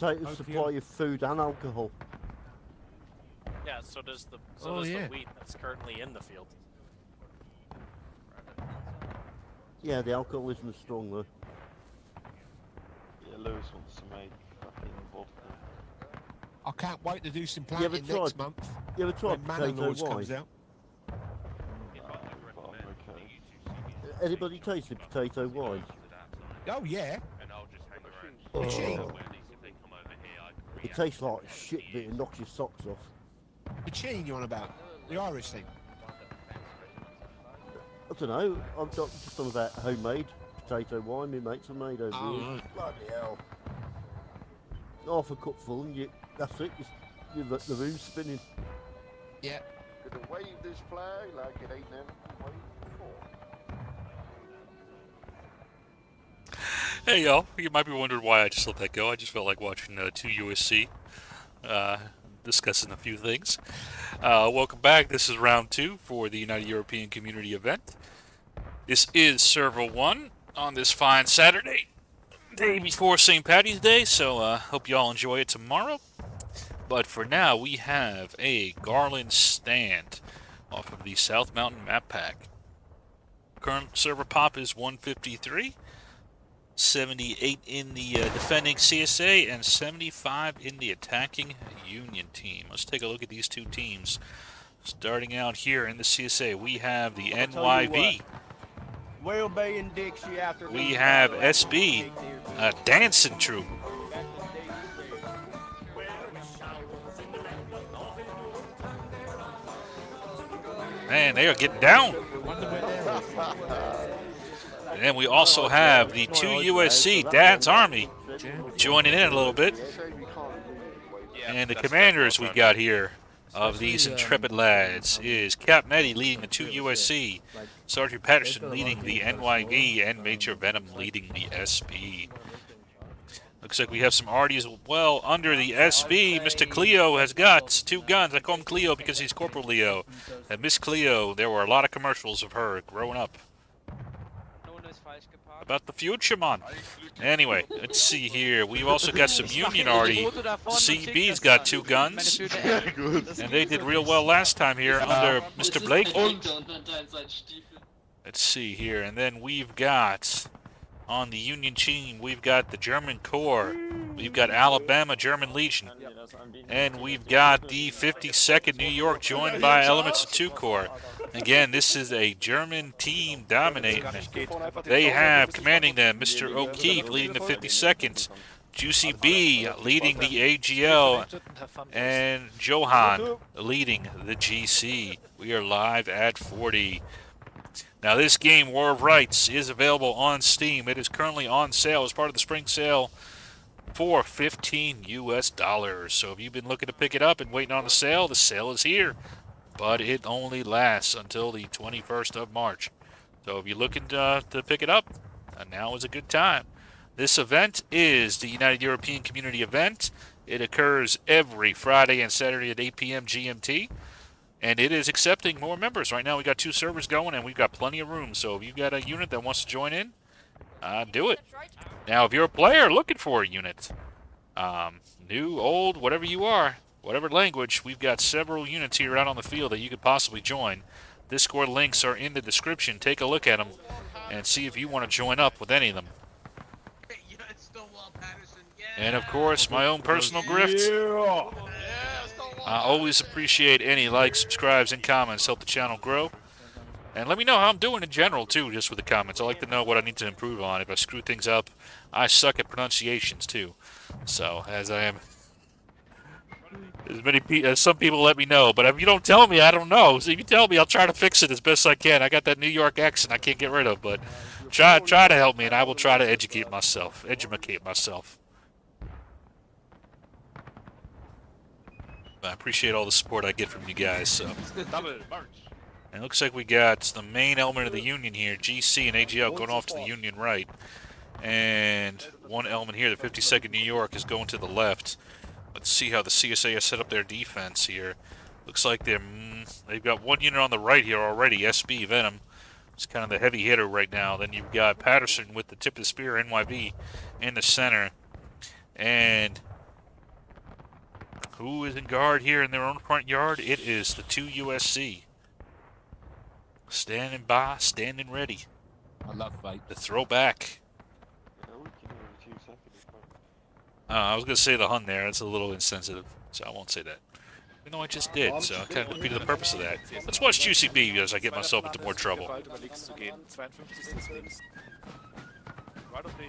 potatoes Opium. supply you food and alcohol. Yeah, so does the so Oh, does yeah. the wheat that's currently in the field. Yeah, the alcohol isn't as strong though. Yeah, Lewis wants to make fucking vodka. I can't wait to do some You ever planting next tried month You ever tried when Manor potato Lords wine? comes out. Uh, but I'm okay. Anybody tasted potato wine? Oh yeah, Oh, Machine. It tastes like shit, but it knocks your socks off. Machine you on about the Irish thing. I don't know. I'm not just on about homemade potato wine. My mates have made over Oh, here. right. Bloody hell! Half a cupful, and you, that's it. Just, you, the, the room's spinning. Yeah. Gonna wave this flag like it ain't never been waved Hey y'all, you might be wondering why I just let that go. I just felt like watching uh, 2 USC, uh, discussing a few things. Uh, welcome back. This is round two for the United European Community event. This is Server 1 on this fine Saturday, day before St. Patty's Day, so uh, hope y'all enjoy it tomorrow. But for now, we have a Garland stand off of the South Mountain map pack. Current server pop is 153. 78 in the uh, defending CSA and 75 in the attacking Union team. Let's take a look at these two teams. Starting out here in the CSA, we have the I'll tell you NYV. Bay and Dixie after We have SB, we take their- a dancing troop. Man, they are getting down. And then we also have the two USC Dad's Army joining in a little bit. And the commanders we've got here of these intrepid lads is Cap Netty leading the two USC, Sergeant Patterson leading the NYV, and Major Venom leading the SB. Looks like we have some arties well under the SB. Mr. Cleo has got two guns. I call him Cleo because he's Corporal Leo. And Miss Cleo, there were a lot of commercials of her growing up about the future, man. Anyway, let's see here. We've also got some Union arty. CB's got two guns, and they did real well last time here under Mr. Blake. Let's see here, and then we've got on the Union team, we've got the German Corps, we've got Alabama German Legion, and we've got the 52nd New York joined by elements of two Corps. Again, this is a German team dominating. They have commanding them Mr. O'Keefe leading the 52nd, Juicy B leading the AGL, and Johan leading the GC. We are live at 40. Now, this game, War of Rights, is available on Steam. It is currently on sale as part of the spring sale for 15 US dollars. So if you've been looking to pick it up and waiting on the sale, the sale is here. But it only lasts until the 21st of March. So if you're looking to, to pick it up, uh, now is a good time. This event is the United European Community event. It occurs every Friday and Saturday at 8 p.m. GMT. And it is accepting more members. Right now we got two servers going and we've got plenty of room. So if you've got a unit that wants to join in, uh, do it. Now if you're a player looking for a unit, um, new, old, whatever you are, whatever language, we've got several units here out on the field that you could possibly join. Discord links are in the description. Take a look at them and see if you want to join up with any of them. And of course, my own personal grift. I always appreciate any likes, subscribes, and comments. Help the channel grow. And let me know how I'm doing in general, too, just with the comments. I like to know what I need to improve on. If I screw things up, I suck at pronunciations, too. So, as I am... As many pe- as some people let me know, but if you don't tell me, I don't know. So if you tell me, I'll try to fix it as best I can. I got that New York accent I can't get rid of, but try try to help me, and I will try to educate myself, educate myself. I appreciate all the support I get from you guys. So. And it looks like we got the main element of the Union here, GC and AGL going off to the Union right. And one element here, the 52nd New York, is going to the left. Let's see how the CSA has set up their defense here. Looks like they're, mm, they've got one unit on the right here already, SB Venom. It's kind of the heavy hitter right now. Then you've got Patterson with the tip of the spear, NYV, in the center. And who is in guard here in their own front yard? It is the 2 USC. Standing by, standing ready I love vape. to throw back. Yeah, we can every two seconds. can't we? Uh, I was going to say the Hun there. It's a little insensitive, so I won't say that. Even though I just did, so I kind of defeated the purpose of that. Let's watch Juicy QCB as I get myself into more trouble. Right of the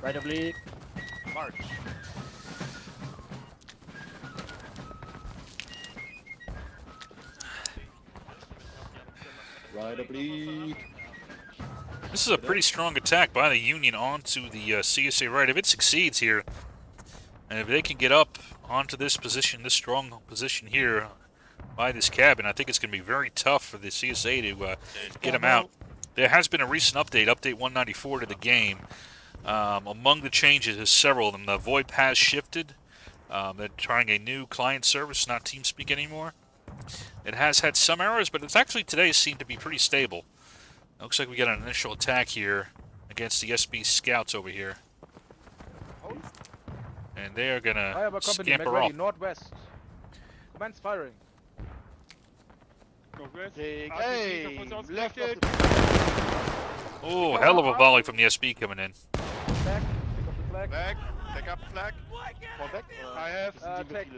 Right oblique. march. Right oblique. This is a pretty strong attack by the Union onto the uh, CSA right. If it succeeds here, and if they can get up onto this position, this strong position here by this cabin, I think it's going to be very tough for the CSA to uh, get them out. There has been a recent update, update 194 to the game. Um, among the changes is several of them. The VoIP has shifted. Um, they're trying a new client service, not TeamSpeak anymore. It has had some errors, but it's actually today seemed to be pretty stable. Looks like we got an initial attack here against the SB scouts over here. And they are gonna Fireball company, scamper make off. ready, northwest. Commence firing. Take aim. Left of the Oh, hell of a volley from the SB coming in. Back, pick up the flag. flag. Take up flag. Fall back. I have. Uh, take,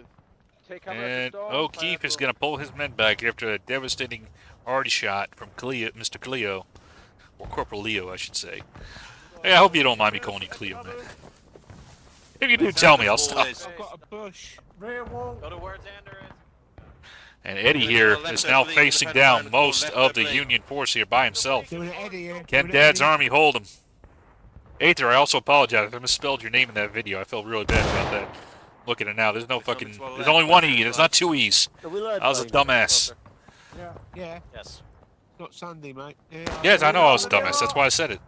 take cover And. O'Keefe is going to pull his men back after a devastating arty shot from Cleo, Mr. Cleo. Or Corporal Leo, I should say. Hey, I hope you don't mind me calling you Cleo, man. If you do, tell me, I'll stop. I've got a bush. Go to where Xander is. And Eddie here is now facing down most of the Union force here by himself. Doing it Eddie here. Can Dad's army hold him? Aether, I also apologize. If I misspelled your name in that video. I felt really bad about that. Look at it now. There's no fucking. There's only one E. There's not two E's. Are we live I was a dumbass. Yeah, yeah. Yes. Not Sunday, mate. Yeah. Yes, I know I was a dumbass. That's why I said it.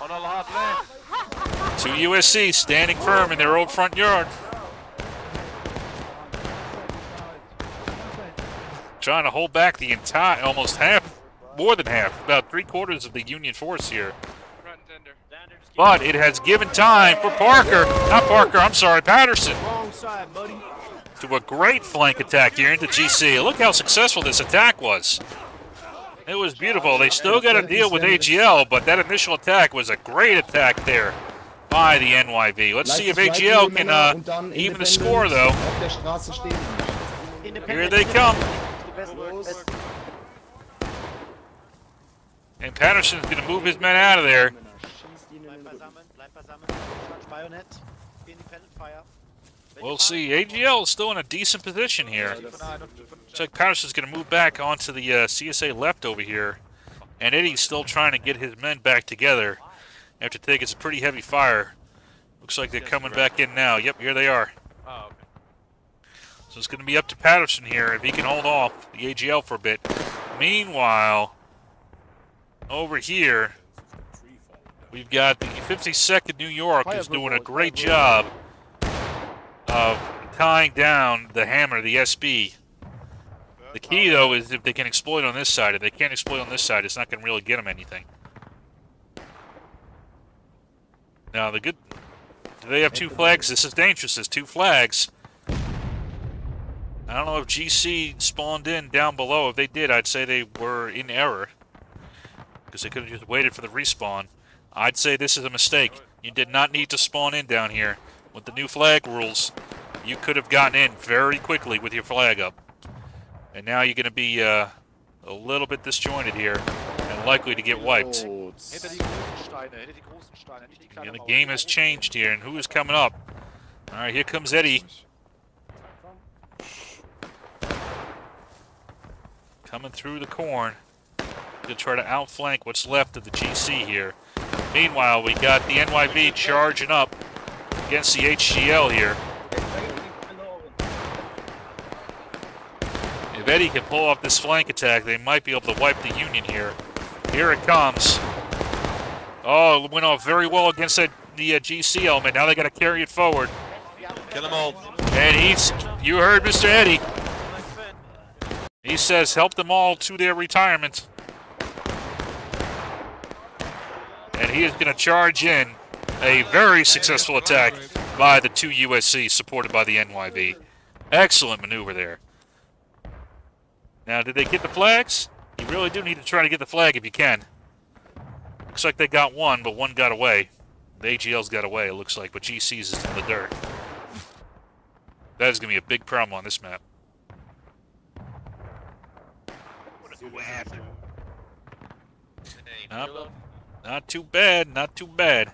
On a hard left. Two USC standing firm in their old front yard. Trying to hold back the entire, almost half, more than half, about three quarters of the Union force here. Xander, just keep But it has given time for Parker, not Parker, I'm sorry, Patterson, Wrong side, buddy. to a great flank attack here into GC. Look how successful this attack was. It was beautiful. They still got to deal with AGL, but that initial attack was a great attack there by the NYV. Let's see if AGL can uh, even the score, though. Auf der Straße stehen. Here they come. And Patterson's going to move his men out of there. We'll see. AGL is still in a decent position here. Looks like Patterson's going to move back onto the uh, CSA left over here. And Eddie's still trying to get his men back together after taking some pretty heavy fire. Looks like they're coming back in now. Yep, here they are. Oh. So it's going to be up to Patterson here if he can hold off the AGL for a bit. Meanwhile, over here, we've got the 52nd New York is doing a great job of tying down the hammer, the SB. The key, though, is if they can exploit on this side. If they can't exploit on this side, it's not going to really get them anything. Now, the good... Do they have two flags? This is dangerous. There's two flags. I don't know if GC spawned in down below. If they did, I'd say they were in error. Because they could have just waited for the respawn. I'd say this is a mistake. You did not need to spawn in down here. With the new flag rules, you could have gotten in very quickly with your flag up. And now you're going to be uh, a little bit disjointed here and likely to get wiped. And the game has changed here, and who is coming up? All right, here comes Eddie. Coming through the corn to try to outflank what's left of the GC here. Meanwhile, we got the NYV charging up against the AGL here. If Eddie can pull off this flank attack, they might be able to wipe the Union here. Here it comes. Oh, it went off very well against that, the uh, GC element. Now they got to carry it forward. Kill them all. And he's, you heard Mr. Eddie. He says help them all to their retirement. And he is going to charge in a very successful attack by the two USC supported by the NYV. Excellent maneuver there. Now, did they get the flags? You really do need to try to get the flag if you can. Looks like they got one, but one got away. The AGL's got away, it looks like, but GC's is in the dirt. That is going to be a big problem on this map. Not, not too bad, not too bad.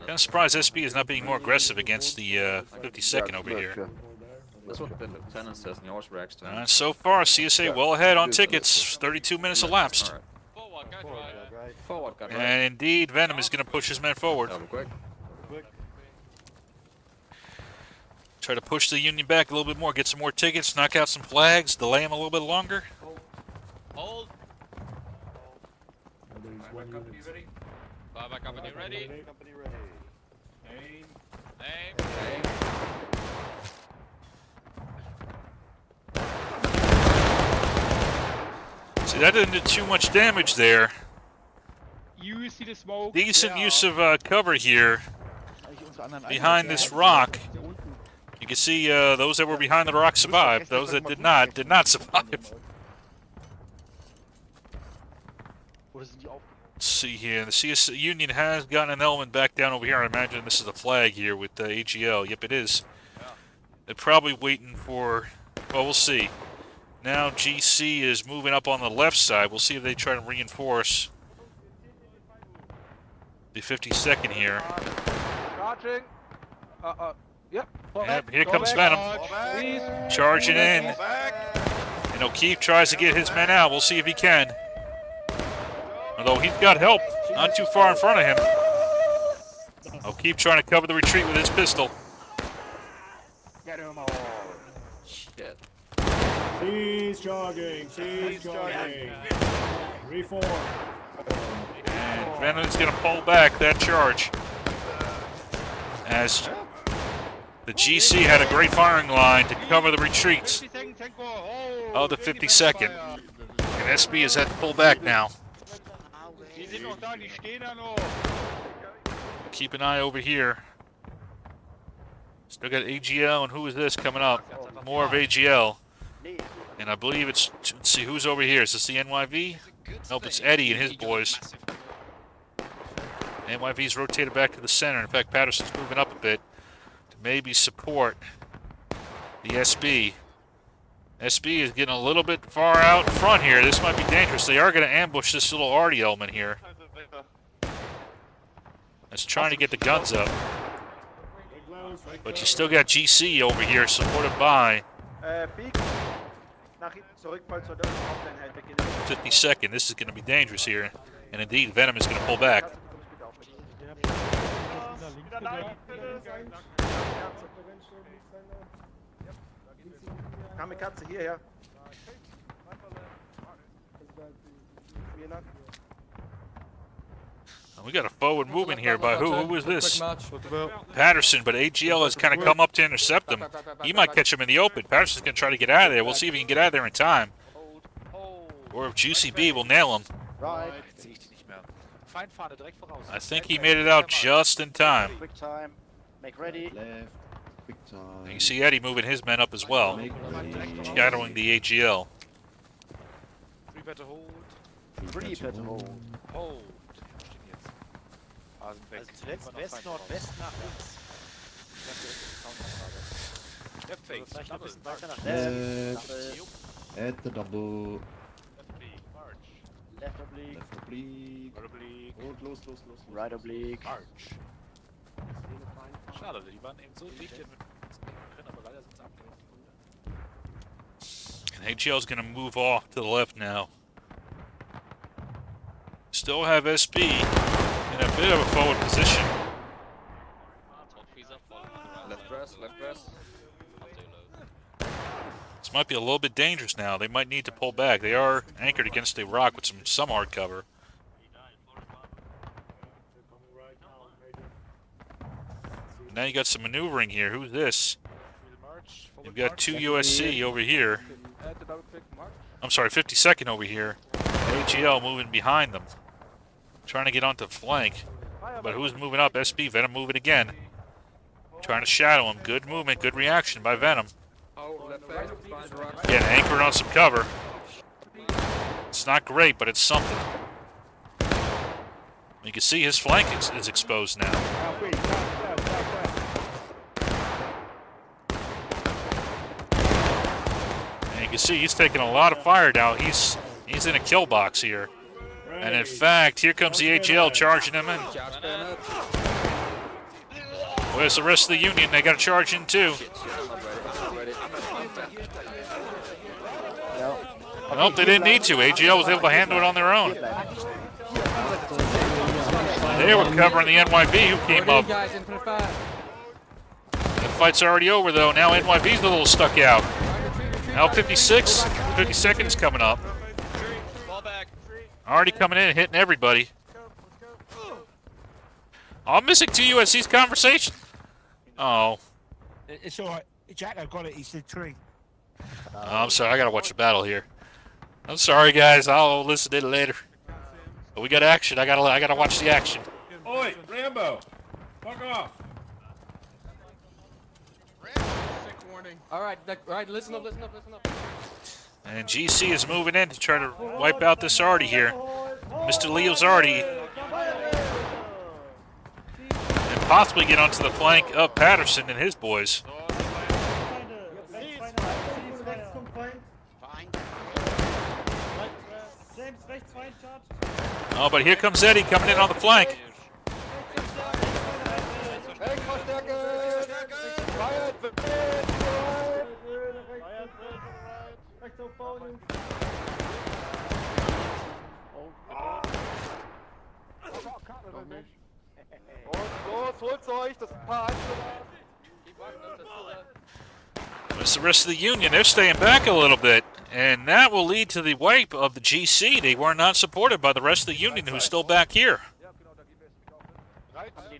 Kind of surprised SB is not being more aggressive against the uh, 52nd over here. That's what the lieutenant says in yours, Braxton. Uh, so far, CSA well ahead on tickets. 32 minutes elapsed. Alright. Forward, guys, right. Forward, got right. And indeed, Venom is going to push his men forward. Try to push the Union back a little bit more, get some more tickets, knock out some flags, delay them a little bit longer. Hold. Flyback company ready. Company ready. Aim. See, that didn't do too much damage there. You see the smoke? Decent use of uh, cover here behind this rock. You can see uh, those that were behind the rock survived. Those that did not, did not survive. Let's see here. The CS Union has gotten an element back down over here. I imagine this is the flag here with the AGL. Yep, it is. They're probably waiting for... Well, we'll see. Now GC is moving up on the left side. We'll see if they try to reinforce the 52nd here. Charging. Uh, uh, yep. Yep, here Go comes back. Venom. Charging in. And O'Keefe tries to get his men out. We'll see if he can. Although he's got help not too far in front of him. Oh, I'll keep trying to cover the retreat with his pistol. Shit. Cease jogging. Cease jogging. Reform. And Venom's going to pull back that charge. As the GC had a great firing line to cover the retreats of the 52nd. And SB has had to pull back now. Keep an eye over here. Still got AGL, and who is this coming up? More of AGL. And I believe it's, let's see, who's over here? Is this the NYV? Nope, it's Eddie and his boys. NYV's rotated back to the center. In fact, Patterson's moving up a bit to maybe support the SB. SB is getting a little bit far out front here. This might be dangerous. They are going to ambush this little arty element here. That's trying to get the guns up. But you still got GC over here supported by Äh, Peak. Nach hinten zurück, Panzer der Haupteinheit beginnen. 52nd. This is going to be dangerous here. And indeed, Venom is going to pull back. Kamikaze. Mir lang. We got a forward movement here by who? Who is this? Patterson, but AGL has kind of come up to intercept him. He might catch him in the open. Patterson's going to try to get out of there. We'll see if he can get out of there in time. Or if Juicy B will nail him. Right. Feindfahne direkt voraus. I think he made it out just in time. Quick time. Make ready. Left. Big time. You can see Eddie moving his men up as well, Make shadowing the AGL. Three better hold. Free better hold. Hold. Stehen jetzt. Sind weg. Also zuletzt West, Nordwest nach uns. Left face. Vielleicht ein bisschen weiter nach Left. Double. At the double. Left B. March. Left oblique, Left oblique. Right oblique. Und los, los, los. los. right oblique. March. Schade, die waren eben so dicht hier mit drin, aber leider sind sie abgelaufen. And AGL's going to move off to the left now. Still have SB in a bit of a forward position. Left press, left press. This might be a little bit dangerous now. They might need to pull back. They are anchored against a rock with some some hard cover. Now you got some maneuvering here. Who's this? You've got two. USC over here. Add the double quick march. I'm sorry, 52nd over here. AGL moving behind them. Trying to get onto flank. But who's moving up? SB, Venom moving again. Trying to shadow him. Good movement, good reaction by Venom. Again, anchored on some cover. It's not great, but it's something. You can see his flank is, is exposed now. And you can see he's taking a lot of fire now. He's he's in a kill box here. And in fact, here comes the AGL charging him in. Where's the rest of the Union? They got to charge in too. Nope, they didn't need to. AGL was able to handle it on their own. They were covering the NYV who came up. The fight's already over though. Now NYV's a little stuck out. Now 56, 50 seconds coming up. Already coming in and hitting everybody. Oh, I'm missing two USC's conversation. Oh, It's all right. Jacko got it. He's the tree. Oh, uh, I'm sorry. I gotta watch the battle here. I'm sorry, guys. I'll listen to it later. But we got action. I gotta. I gotta watch the action. Oi, Rambo! Fuck off! All right, all right. listen up, listen up, listen up. And GC is moving in to try to wipe out this Artie here. Mr. Leo's Artie. And possibly get onto the flank of Patterson and his boys. Oh, but here comes Eddie coming in on the flank. Holt's euch, das Paar It's the rest of the Union. They're staying back a little bit. And that will lead to the wipe of the GC. They were not supported by the rest of the Union who's still back here.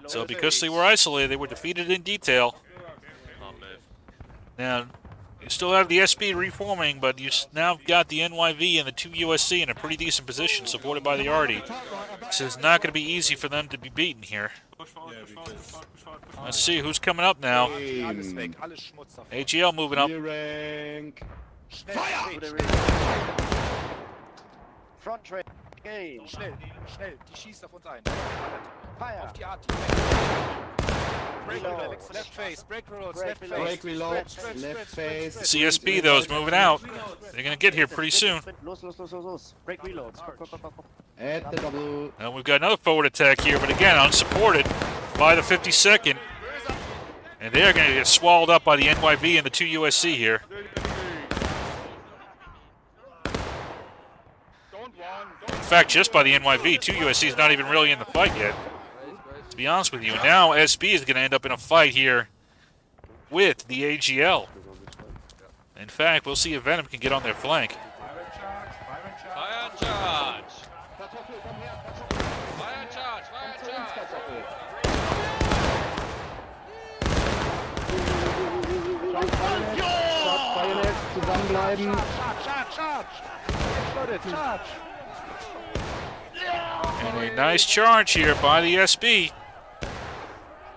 So because they were isolated, they were defeated in detail. Now, you still have the SB reforming, but you now got the NYV and the two USC in a pretty decent position, supported by the Arty. So it's not going to be easy for them to be beaten here. Let's see who's coming up now. AGL moving up. Fire. Break Reload. reloads, left face, break reloads, left face. reloads. Break reload, left face. stretch. CSB, though, is moving out. They're going to get here pretty soon. Los, los, los, los, los. Break go. At the double. And we've got another forward attack here, but again, unsupported by the 52nd. And they're going to get swallowed up by the NYV and the two USC here. In fact, just by the NYV, two USC is not even really in the fight yet. To be honest with you, now SB is going to end up in a fight here with the AGL. In fact, we'll see if Venom can get on their flank. Fire charge. Fire charge, fire charge. And a nice charge here by the SB.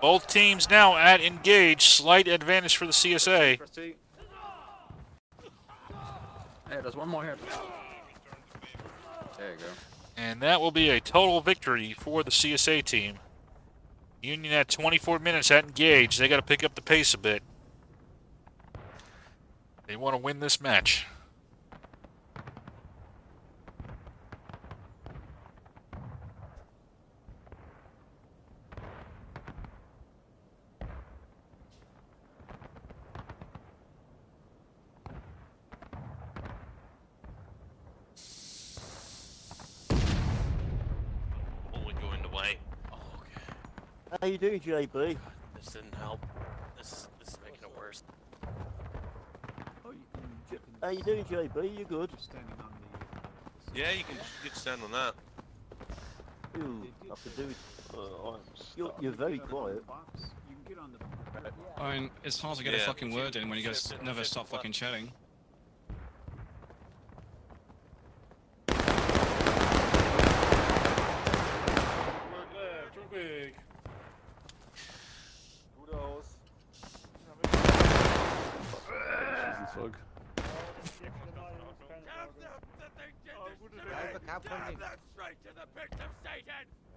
Both teams now at engage. Slight advantage for the CSA. Hey, there's one more here. There you go. And that will be a total victory for the CSA team. Union at 24 minutes at engage. They got to pick up the pace a bit. They want to win this match. How you doing, JB? This didn't help. This is, this is making it worse. How you doing, JB? You good? Yeah, you can you can stand on that. Ooh, I do it. Uh, oh, you're, you're very quiet. I mean, it's hard to get yeah. a fucking word in when you guys never stop fucking chatting. Work left. Zurück.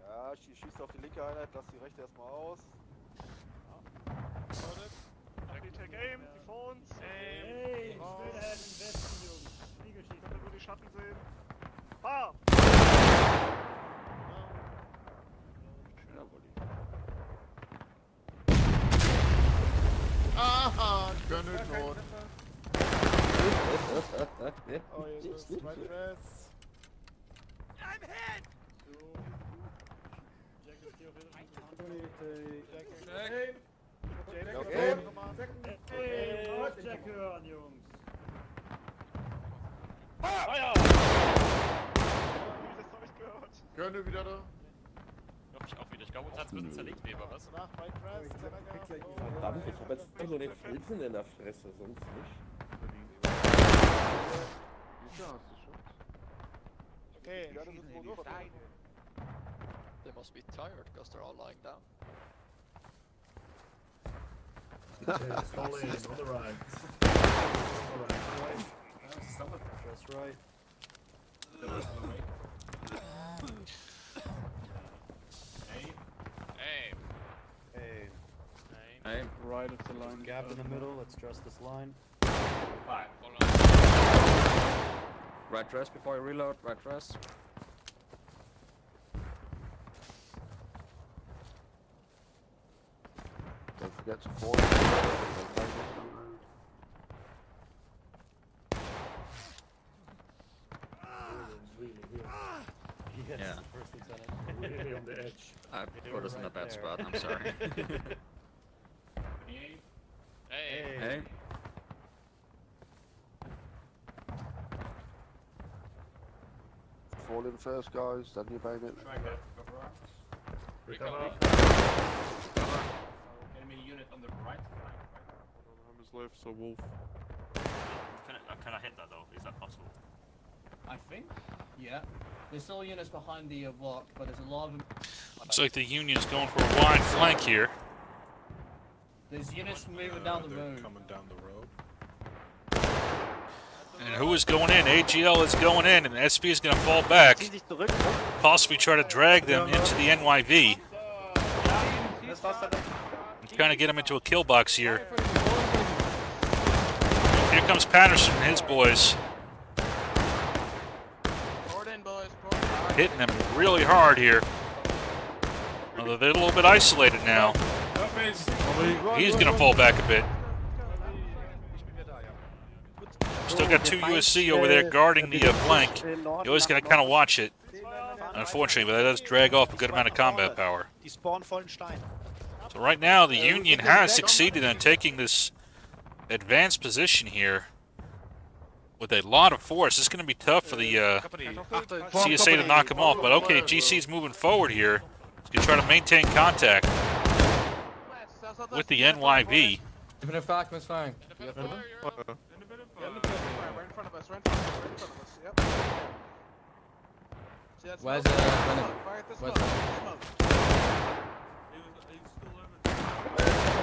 Ja, schieß, schieß auf die linke Einheit, lass die rechte erstmal aus. Take aim, die vor uns. Aim. Könnt ihr nur die Schatten sehen? Fahr! Schöner Volley. Aha, gönne Not. Oh, jetzt ist mein Dress. Okay. Gönne wieder da. Glaub ich auch wieder. Ich glaube, uns hat's kurz zerlegt, Weber, was? Nach bei Dress. Verdammt, ich hab jetzt nur den Felsen in der Fresse, sonst nicht. A full over. They must be tired because they're all lying down. Fall in, on the right. That's right. Aim. Hey. Aim. Right of the line. Gap in the middle, let's trust this line. Right dress before you reload. Right dress. Don't forget to fall. Really here. Yes, Yeah. first lieutenant. Really on the edge. I put us in a bad there. spot. I'm sorry. Hey. Aim. Fall in first, guys, then you bang it. Recover. Enemy unit on the right. Hammers left, so Wolf. Can I, can I hit that though? Is that possible? I think. Yeah. There's still units behind the uh, block, but there's a lot of them. Looks like the Union's going for a wide flank here. There's units moving down the road. Coming down the road. And who is going in? AGL is going in, and SB is going to fall back. Possibly try to drag them into the NYV. And kind of get them into a kill box here. Here comes Patterson and his boys. Hitting them really hard here. Although they're a little bit isolated now. He's going to fall back a bit. Still got two USC over there guarding the uh, flank. You always got to kind of watch it. Unfortunately, but that does drag off a good amount of combat power. Die spawnen vollen Stein. So right now, the Union has succeeded in taking this advanced position here with a lot of force. It's going to be tough for the uh, CSA to knock him off. But okay, GC's moving forward here. He's going to try to maintain contact with the NYV. Even if Falcon is fine. Right in front of us, right in front of us, right in front of us. Yep. See that Where's, smoke? uh, Venom? Smoke, Fire at the Where's smoke. Venom? Smoke.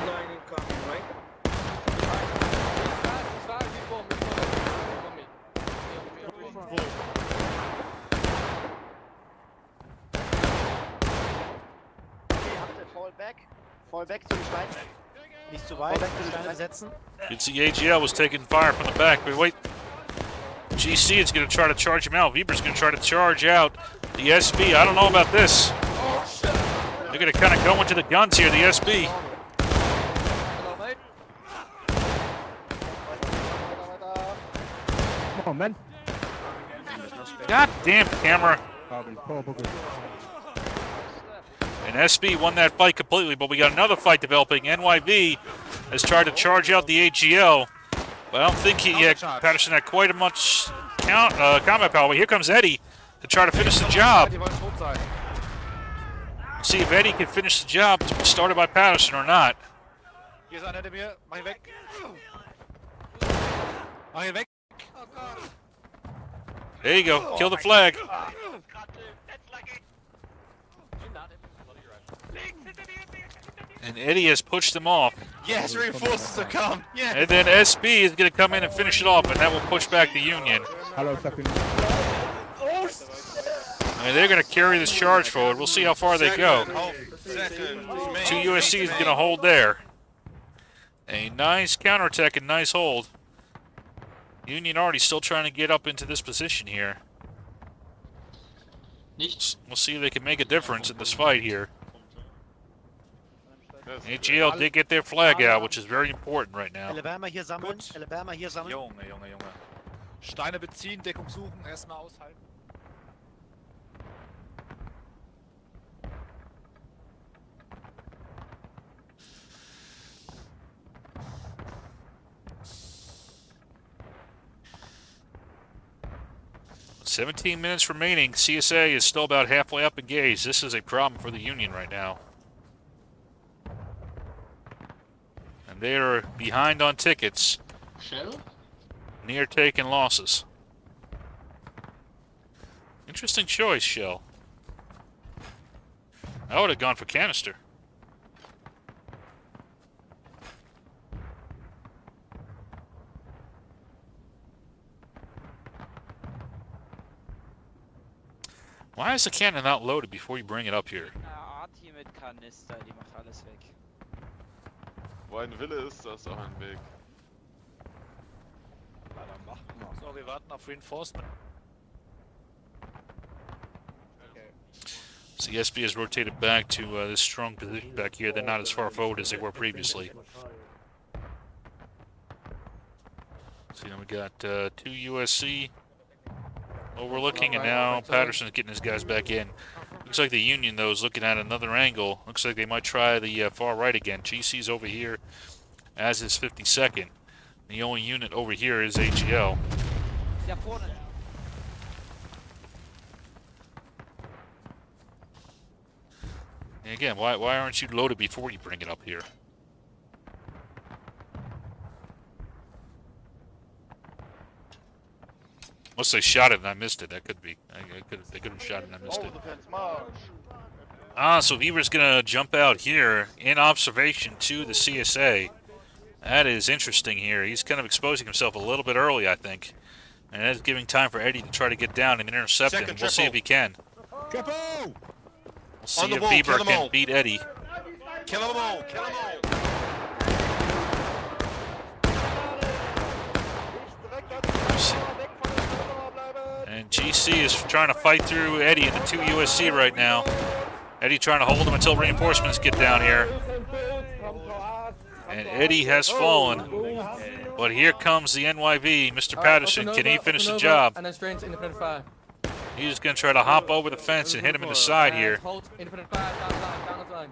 Line incoming, right? It's fine, people, move on me. Move on me. Okay, habt ihr Fall back. Fall back zu den Steinen. Nicht zu weit, zu den Steinen setzen. You can see AGL was taking fire from the back, but wait. GC is going to try to charge him out. Weber's going to try to charge out the SB. I don't know about this. They're going to kind of go into the guns here, the SB. Come on, man. God damn camera. And SB won that fight completely, but we got another fight developing. NYV has tried to charge out the AGL, but I don't think he yet, Patterson had quite a much count, uh, combat power. But here comes Eddie to try to finish the job. See if Eddie can finish the job started by Patterson or not. There you go. Kill the flag. And Eddie has pushed them off. Yes, reinforcements have come. Yeah. And then SB is going to come in and finish it off, and that will push back the Union. Hello, second. And they're going to carry this charge forward. We'll see how far they go. Two USC is going to hold there. A nice counterattack and nice hold. Union already still trying to get up into this position here. We'll see if they can make a difference in this fight here. AGL did get their flag out, which is very important right now. Alabama hier sammeln. Alabama hier sammeln. Junge, Junge, Junge. Steine beziehen, Deckung suchen, erstmal aushalten. Seventeen minutes remaining. CSA is still about halfway up engaged. This is a problem for the Union right now. And they are behind on tickets. Shell? Near taking losses. Interesting choice, Shell. I would have gone for canister. Why is the cannon not loaded before you bring it up here? Arti mit Kanister, die macht alles weg. Wo ein Wille ist, da ist auch ein Weg. So, wir warten auf Reinforcement. So the SB has rotated back to uh, this strong position back here. They're not as far forward as they were previously. So now we got uh, two USC overlooking, and now Patterson's getting his guys back in. Looks like the Union, though, is looking at another angle. Looks like they might try the uh, far right again. GC's over here, as is 52nd. The only unit over here is AGL. And again, why, why aren't you loaded before you bring it up here? Unless they shot it and I missed it. That could be. I, I could, they could have shot it and I missed it. Ah, so Weber's going to jump out here in observation to the CSA. That is interesting here. He's kind of exposing himself a little bit early, I think. And that's giving time for Eddie to try to get down and intercept him. We'll see if he can. Triple! We'll see On the if wall, Weber can beat Eddie. Kill them all, kill them all. And GC is trying to fight through Eddie and the two USC right now. Eddie trying to hold him until reinforcements get down here. And Eddie has fallen. But here comes the NYV, Mr. Patterson. Can he finish the job? And then straight independent fire. He's going to try to hop over the fence and hit him in the side And here. Hold independent fire down the line, down the line.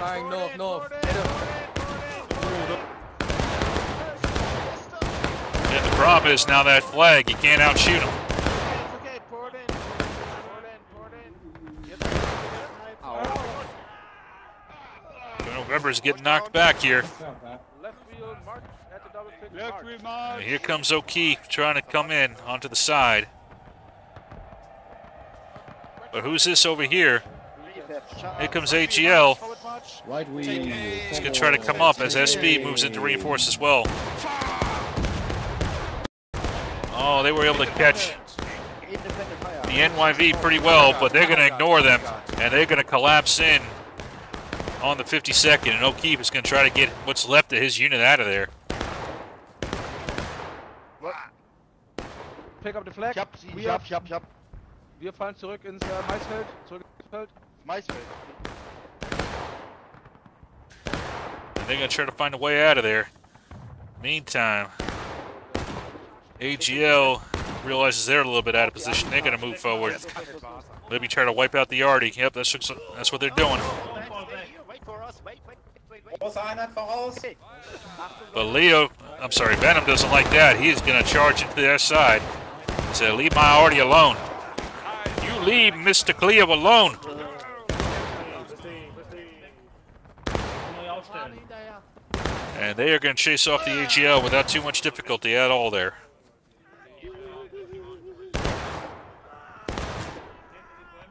Firing north, north. Hit him. And the problem is now that flag, you can't outshoot him. Colonel Weber's getting knocked back here. Left wheel, march at the double click. Left wheel And here comes O'Keefe trying to come in onto the side. But who's this over here? Here comes AGL. He's going to try to come up as SB moves into reinforce as well. Oh, they were able to catch the NYV pretty well, but they're going to ignore them, and they're going to collapse in on the 52nd, and O'Keefe is going to try to get what's left of his unit out of there. Pick up the flag. Ich hab sie, ich Wir, hab, ich hab, ich hab. wir fallen zurück ins äh, Maisfeld. Zurück ins Feld. Maisfeld. And they're going to try to find a way out of there. Meantime, AGL realizes they're a little bit out of position. They're going to move forward. Maybe try to wipe out the Artie. Yep, that's, that's what they're doing. But Leo, I'm sorry, Venom doesn't like that. He's going to charge into their side. He said, leave my Artie alone. You leave Mr. Cleo alone. And they are going to chase off the AGL without too much difficulty at all there.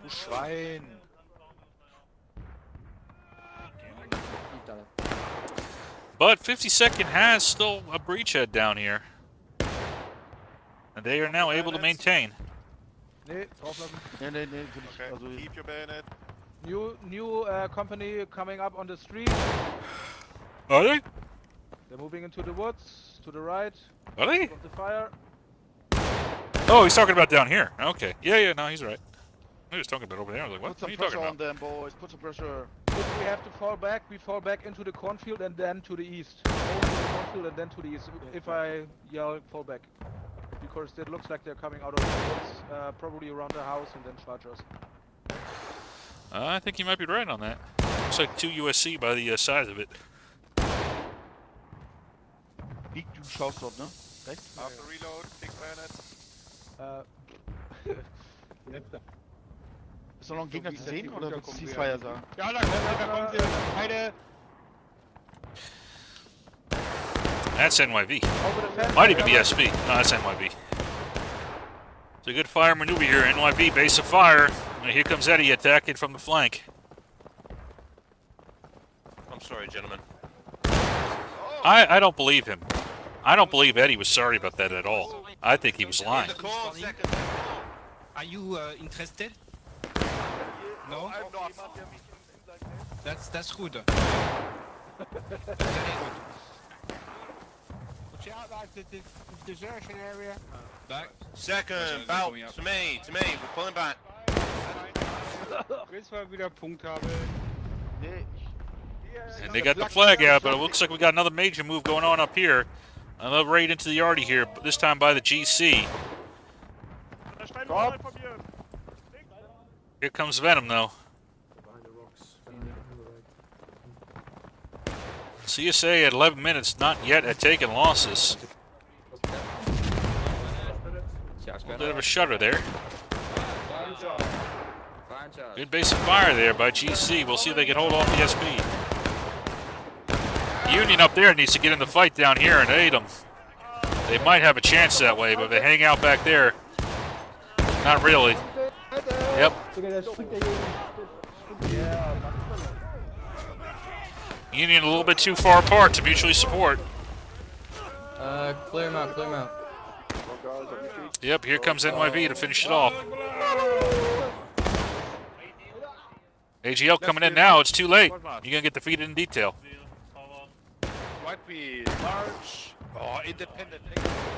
Schwein. But 52nd has still a breachhead down here. And they are now able to maintain. Nee, drauflassen. Nee, nee, nee. will Also, Keep your bayonet. New new uh, company coming up on the street. Are they? They're moving into the woods to the right. Are they? Of the fire. Oh, he's talking about down here. Okay. Yeah, yeah, no, he's right. He was talking about over there. I was like, what, Put what some are you pressure talking on about? them, boys. Put some pressure. If we have to fall back, we fall back into the cornfield and then to the east. Go to the cornfield and then to the east. If I yell, fall back. Because it looks like they're coming out of the woods, uh, probably around the house and then charge us. Uh, I think you might be right on that. Looks like two USC by the uh, size of it. Big, du schaust dort, ne? After reload, big bayonet. Uh, Ist noch noch ein Gegner zu sehen oder willst du Ceasefire sagen? Ja, da kommen sie, da kommen sie. Eine. That's NYV. Might even be SB. No, that's NYV. It's a good fire maneuver here. NYV base of fire. And here comes Eddie attacking from the flank. I'm sorry, gentlemen. I, I don't believe him. I don't believe Eddie was sorry about that at all. I think he was lying. Are you uh, interested? No? I'm not. That's that's good. That's very good. Watch out, like the, the, the desertion area. Back. Second, bout to me, to me. We're pulling back. Willst mal wieder Punkt haben? Nee, And they got the flag out, but it looks like we got another major move going on up here. Another raid into the Yardy here, but this time by the GC. Here comes Venom, though. CSA at 11 minutes, not yet at taking losses. A little bit of a shudder there. Good base of fire there by GC. We'll see if they can hold off the SB. Union up there needs to get in the fight down here and aid them. They might have a chance that way, but if they hang out back there, not really. Yep. Union a little bit too far apart to mutually support. Uh, clear him out, clear him out. Yep, here comes NYV to finish it off. AGL coming in now. It's too late. You're gonna get defeated in detail. White be large. Oh, independent.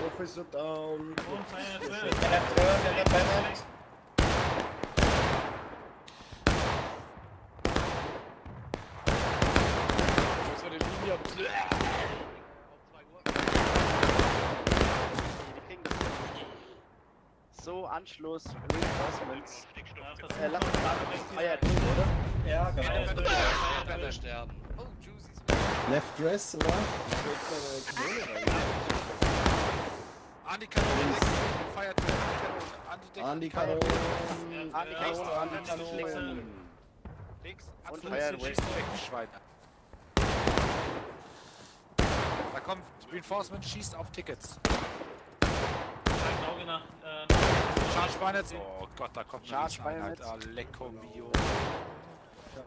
Officer down. So, Anschluss, Reinforcements. Äh, lass uns mal Feier tun, oder? Ja, Independent sterben. Oh, Juicy's. Left dress, oder? An die Kanone. Feiert An die Kanone. An die Kanone, an die Kanone. Links. Und Und Feier schießt weg, die Schweine. Da kommt Reinforcement, schießt auf Tickets. Charge Bayonets. Oh Gott, da kommt Charge. Bayonets. Ah, Lecco mio.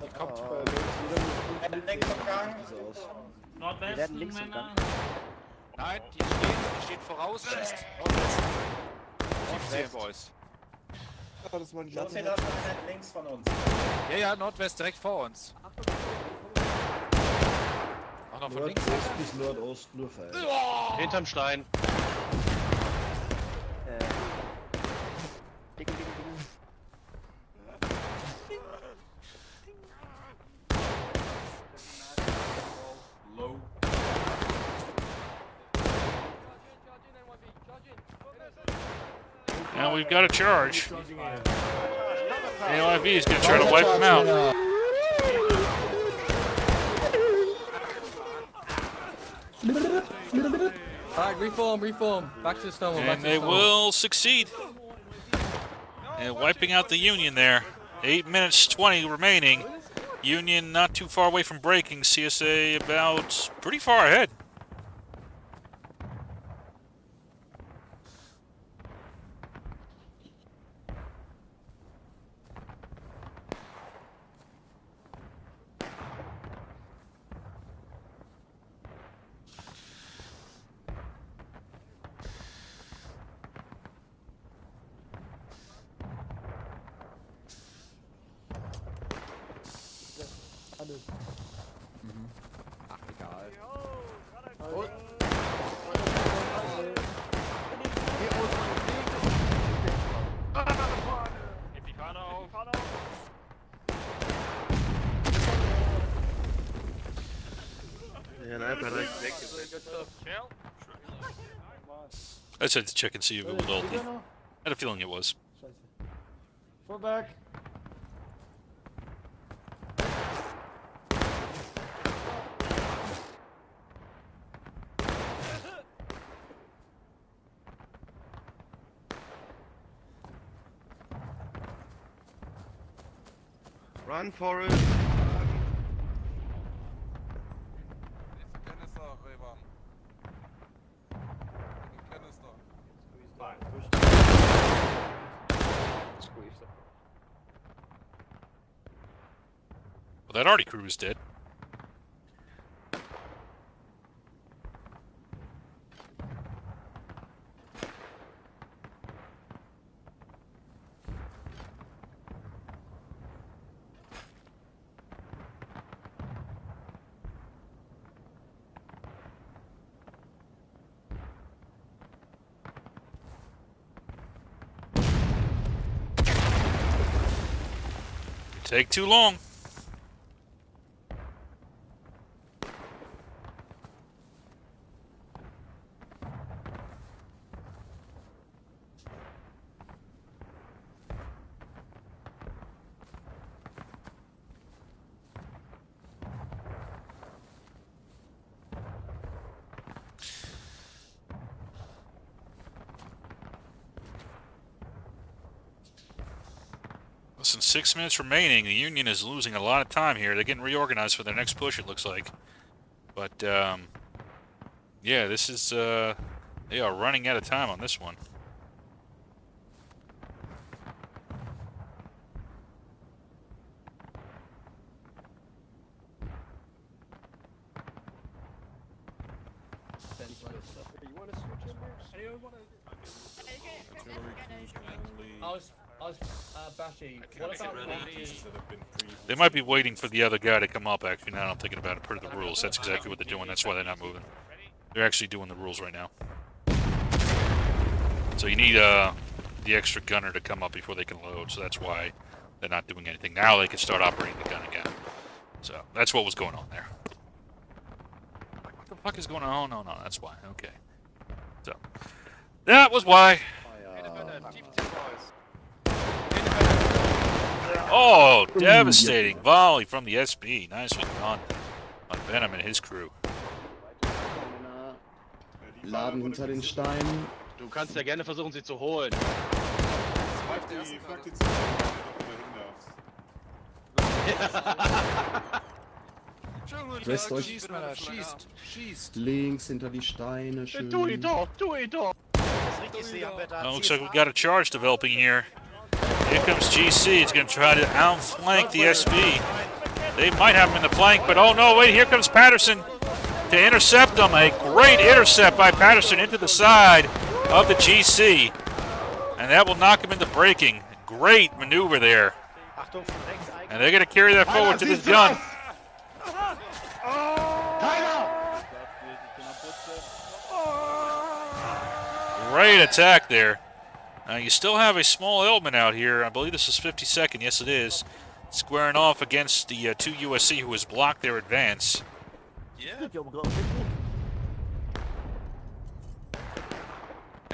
Die kommt. Wir werden links umgangen. Nein, die steht, die steht voraus, schießt. Nordwest. 15 Boys. Das war die links von uns. Ja, ja, Nordwest direkt vor uns. Auch noch von links. Nordost bis Nordost nur Feier. Hinterm Stein. Äh. Ding, ding, ding. Now we've got a charge. NYV is going to try to wipe them out. Alright, reform, reform. Back to the stone wall, And the they will succeed. And wiping out the Union there. 8 minutes 20 remaining. Union not too far away from breaking. CSA about pretty far ahead. I had to check and see if it was ulti. steht noch? I had a feeling it was. Scheiße. Fall back. Run, Forrest. That already crew is dead. Take too long. Less six minutes remaining. The Union is losing a lot of time here. They're getting reorganized for their next push, it looks like. But, um, yeah, this is, uh, they are running out of time on this one. I was, I was, uh, Bashi, what about the... They might be waiting for the other guy to come up, actually, now I'm thinking about it, per the rules. That's exactly what they're doing. That's why they're not moving. They're actually doing the rules right now. So you need, uh, the extra gunner to come up before they can load, so that's why they're not doing anything. Now they can start operating the gun again. So, that's what was going on there. Like, What the fuck is going on? Oh, no, no, that's why. Okay. So, that was why. Oh, devastating volley from the SB. Nicely done on Venom and his crew. Laden hinter den Steinen. Du kannst ja gerne versuchen, sie zu holen. Frag die, frag die Zuschauer, ob du da hin darfst. Rest euch Schießt, schießt. links hinter die Steine. Äh, Schön. Tu ihn doch, tu ihn doch. Well, looks like we've got a charge developing here. Here comes GC. It's going to try to outflank the SB. They might have him in the flank, but oh no, wait, here comes Patterson to intercept them. A great intercept by Patterson into the side of the GC. And that will knock him into braking. Great maneuver there. And they're going to carry that forward to this gun. Great attack there. Uh, you still have a small element out here. I believe this is 52nd. Yes, it is. Squaring off against the uh, two USC who has blocked their advance. Yeah. Good job, we got a picnic.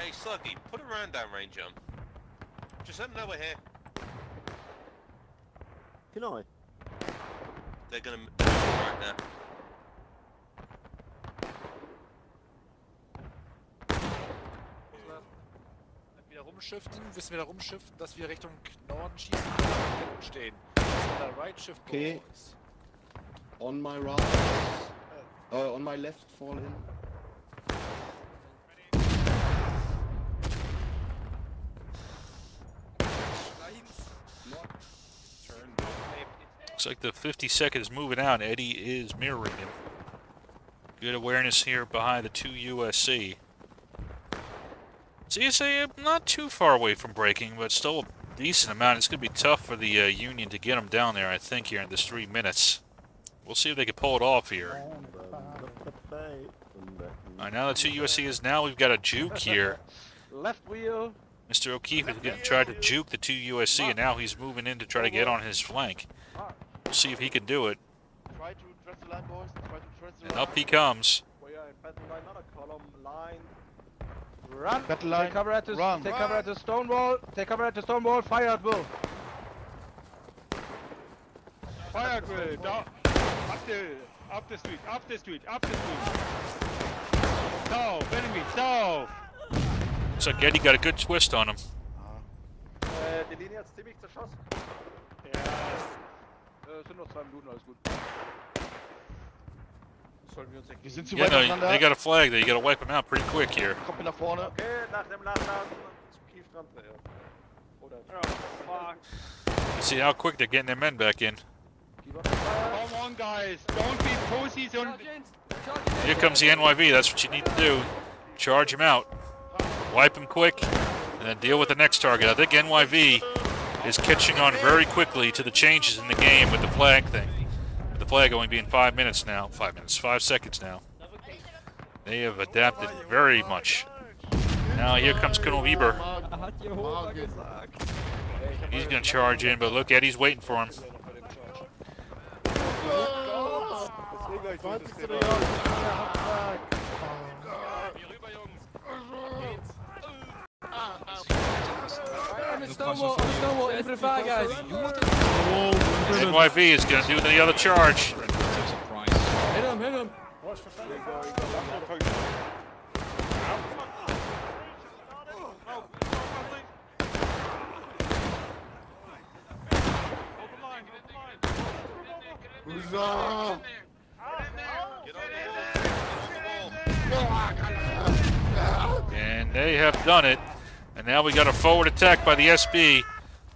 Hey, Sluggy, put a round down range on. Just let them know we're here. Can I? They're gonna m- right now. Wieder rumschiften, wissen wir da rumschiften, dass wir Richtung Norden schießen und stehen. Dass wir da right shift Okay. boys. On my right. Uh, on my left, fall in. Looks like the 52nd is moving out. Eddie is mirroring him. Good awareness here behind the two USC. CSA uh, not too far away from breaking, but still a decent amount. It's going to be tough for the uh, Union to get them down there, I think, here in this three minutes. We'll see if they can pull it off here. All right, now the two USC is now we've got a juke here. Left wheel. Mr. O'Keefe has getting, tried to juke the two USC, and now he's moving in to try to get on his flank. We'll see if he can do it. Try to dress the line, boys. Try to dress the And up he comes. We are in battle line, not a column line. Run. Battle Take line. cover at the Run. take cover at the stone wall. Take cover at the stone wall. Fire at will. Fire drill, down. Up the, up the street, up the street, up the street. South, enemy, south. Looks like Eddie got a good twist on him. Äh, die Linie ist ziemlich zerschossen. Ja. Äh, sind noch zwei Minuten, alles gut. Sollen wir uns Wir sind zu Yeah, weit no, they got a flag there. You got to wipe them out pretty quick here. Kommt nach vorne. Okay, nach dem Nachladen zum Kielstrand. Ja. Oder? Oh, fuck. See how quick they're getting their men back in. Come on, guys. Don't be pussies on. Here comes the NYV. That's what you need to do. Charge him out. Wipe him quick. And then deal with the next target. I think NYV is catching on very quickly to the changes in the game with the flag thing. With the flag only being five minutes now. Five minutes. Five seconds now. They have adapted very much. Now here comes Colonel Weber. He's going to charge in, but look, Eddie's waiting for him. On the on the stone wall, in for fire, guys. NYV is going to do the other charge. Hit him, hit him. Huzzah! And they have done it. And now we got a forward attack by the SB,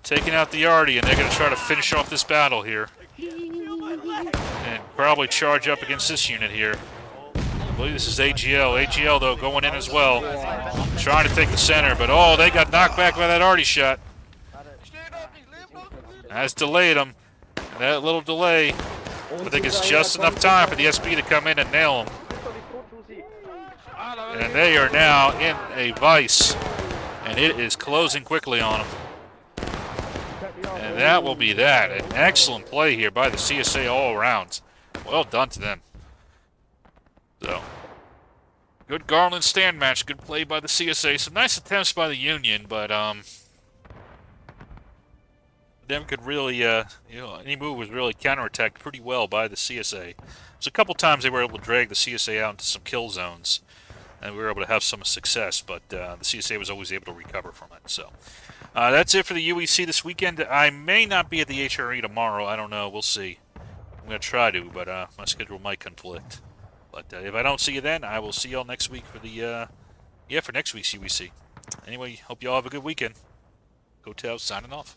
taking out the Arty, and they're going to try to finish off this battle here. And probably charge up against this unit here. I believe this is AGL. AGL, though, going in as well. Trying to take the center, but oh, they got knocked back by that Arty shot. That's delayed them. And that little delay, I think it's just enough time for the SB to come in and nail them. And they are now in a vice. And it is closing quickly on them. And that will be that. An excellent play here by the CSA all around. Well done to them. So, good Garland stand match. Good play by the CSA. Some nice attempts by the Union, but um, them could really, uh, you know, any move was really counterattacked pretty well by the CSA. There's a couple times they were able to drag the CSA out into some kill zones, and we were able to have some success, but uh, the CSA was always able to recover from it. So uh, that's it for the UEC this weekend. I may not be at the HRE tomorrow. I don't know. We'll see. I'm going to try to, but uh, my schedule might conflict. But uh, if I don't see you then, I will see y'all next week for the, uh, yeah, for next week's UEC. Anyway, hope y'all have a good weekend. Go Tails signing off.